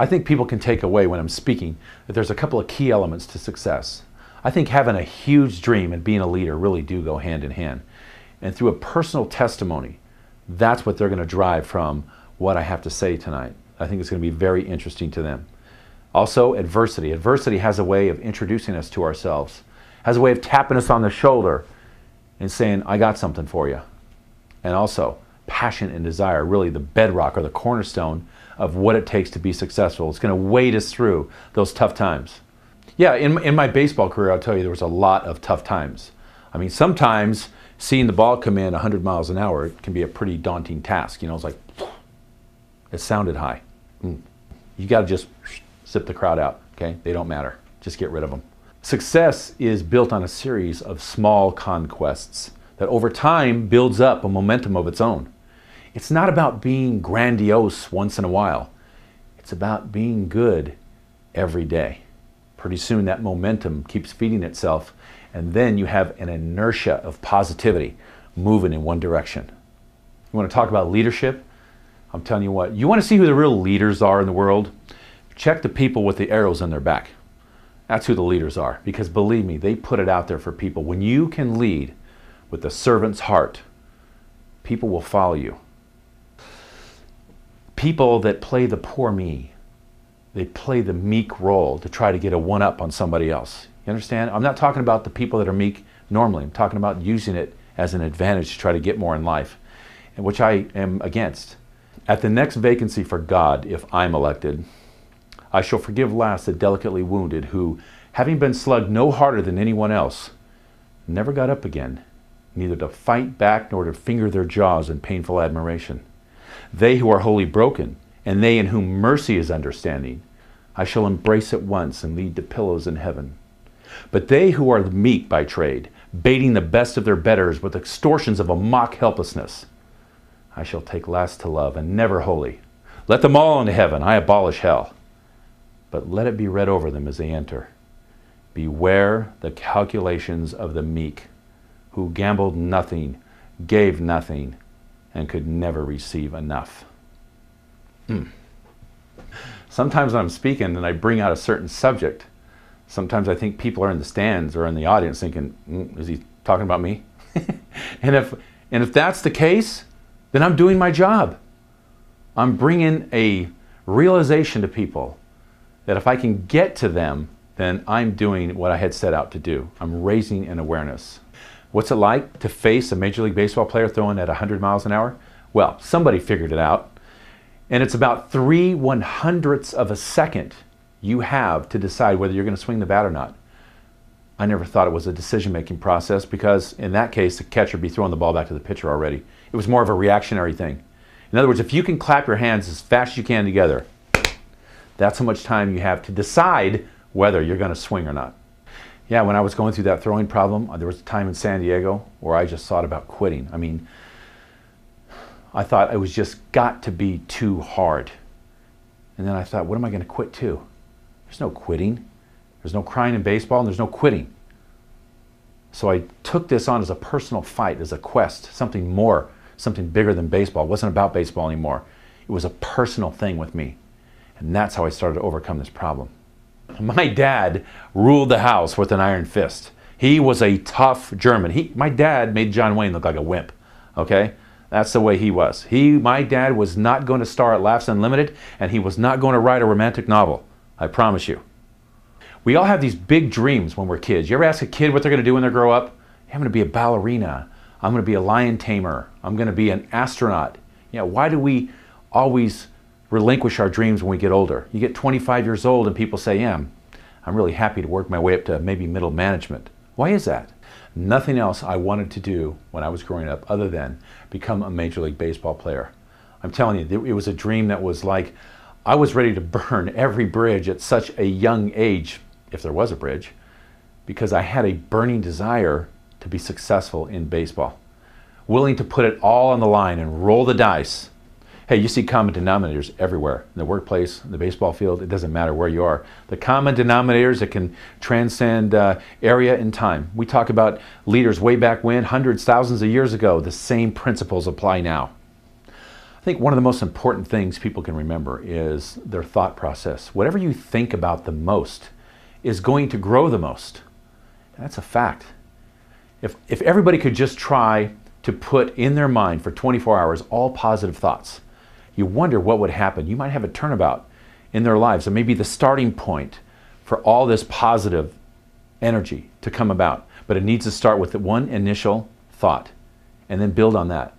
I think people can take away when I'm speaking that there's a couple of key elements to success. I think having a huge dream and being a leader really do go hand in hand. And through a personal testimony, that's what they're going to drive from what I have to say tonight. I think it's going to be very interesting to them. Also, adversity. Adversity has a way of introducing us to ourselves, has a way of tapping us on the shoulder and saying, I got something for you. And also, passion and desire, really the bedrock or the cornerstone of what it takes to be successful. It's going to wade us through those tough times. Yeah, in, in my baseball career, I'll tell you, there was a lot of tough times. I mean, sometimes seeing the ball come in 100 miles an hour can be a pretty daunting task. You know, it's like, it sounded high. Mm. You got to just zip the crowd out, okay? They don't matter. Just get rid of them. Success is built on a series of small conquests that over time builds up a momentum of its own. It's not about being grandiose once in a while. It's about being good every day. Pretty soon that momentum keeps feeding itself, and then you have an inertia of positivity moving in one direction. You want to talk about leadership? I'm telling you what, you want to see who the real leaders are in the world? Check the people with the arrows in their back. That's who the leaders are, because believe me, they put it out there for people. When you can lead with the servant's heart, people will follow you people that play the poor me, they play the meek role to try to get a one up on somebody else. You understand? I'm not talking about the people that are meek normally. I'm talking about using it as an advantage to try to get more in life, which I am against. At the next vacancy for God, if I'm elected, I shall forgive last the delicately wounded who, having been slugged no harder than anyone else, never got up again, neither to fight back nor to finger their jaws in painful admiration. They who are wholly broken, and they in whom mercy is understanding, I shall embrace at once and lead to pillows in heaven. But they who are meek by trade, baiting the best of their betters with extortions of a mock helplessness, I shall take last to love and never wholly. Let them all into heaven, I abolish hell. But let it be read over them as they enter. Beware the calculations of the meek, who gambled nothing, gave nothing, and could never receive enough. Mm. Sometimes when I'm speaking and I bring out a certain subject, sometimes I think people are in the stands or in the audience thinking, mm, is he talking about me? and, if, and if that's the case, then I'm doing my job. I'm bringing a realization to people that if I can get to them, then I'm doing what I had set out to do. I'm raising an awareness. What's it like to face a Major League Baseball player throwing at 100 miles an hour? Well, somebody figured it out. And it's about three one hundredths of a second you have to decide whether you're going to swing the bat or not. I never thought it was a decision making process because, in that case, the catcher would be throwing the ball back to the pitcher already. It was more of a reactionary thing. In other words, if you can clap your hands as fast as you can together, that's how much time you have to decide whether you're going to swing or not yeah, when I was going through that throwing problem, uh, there was a time in San Diego where I just thought about quitting. I mean, I thought it was just got to be too hard. And then I thought, what am I going to quit to? There's no quitting. There's no crying in baseball, and there's no quitting. So I took this on as a personal fight, as a quest, something more, something bigger than baseball. It wasn't about baseball anymore. It was a personal thing with me. And that's how I started to overcome this problem. My dad ruled the house with an iron fist. He was a tough German. He, my dad made John Wayne look like a wimp. Okay? That's the way he was. He, my dad was not going to star at Laughs Unlimited, and he was not going to write a romantic novel. I promise you. We all have these big dreams when we're kids. You ever ask a kid what they're going to do when they grow up? I'm going to be a ballerina. I'm going to be a lion tamer. I'm going to be an astronaut. Yeah, why do we always relinquish our dreams when we get older. You get 25 years old and people say, yeah, I'm really happy to work my way up to maybe middle management. Why is that? Nothing else I wanted to do when I was growing up other than become a Major League Baseball player. I'm telling you, it was a dream that was like I was ready to burn every bridge at such a young age, if there was a bridge, because I had a burning desire to be successful in baseball. Willing to put it all on the line and roll the dice Hey, you see common denominators everywhere in the workplace, in the baseball field, it doesn't matter where you are. The common denominators that can transcend uh, area and time. We talk about leaders way back when, hundreds, thousands of years ago. The same principles apply now. I think one of the most important things people can remember is their thought process. Whatever you think about the most is going to grow the most. That's a fact. If, if everybody could just try to put in their mind for 24 hours all positive thoughts, you wonder what would happen. You might have a turnabout in their lives, and maybe the starting point for all this positive energy to come about. But it needs to start with one initial thought and then build on that